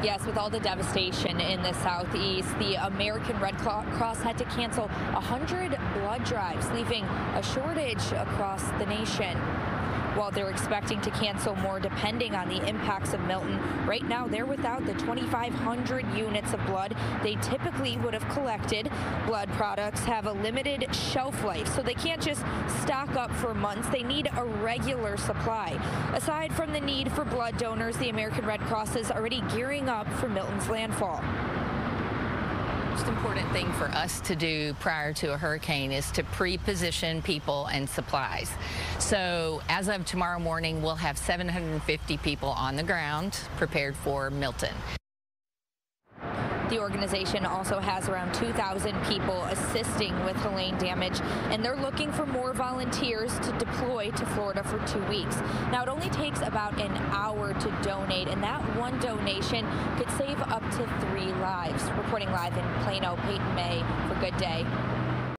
Yes, with all the devastation in the southeast, the American Red Cross had to cancel 100 blood drives, leaving a shortage across the nation. While they're expecting to cancel more depending on the impacts of Milton, right now they're without the 2,500 units of blood they typically would have collected. Blood products have a limited shelf life, so they can't just stock up for months. They need a regular supply. Aside from the need for blood donors, the American Red Cross is already gearing up for Milton's landfall most important thing for us to do prior to a hurricane is to pre-position people and supplies. So as of tomorrow morning, we'll have 750 people on the ground prepared for Milton. The organization also has around 2,000 people assisting with Helene damage, and they're looking for more volunteers to deploy to Florida for two weeks. Now, it only takes about an hour to donate, and that one donation could save up to three lives. Reporting live in Plano, Peyton May for Good Day.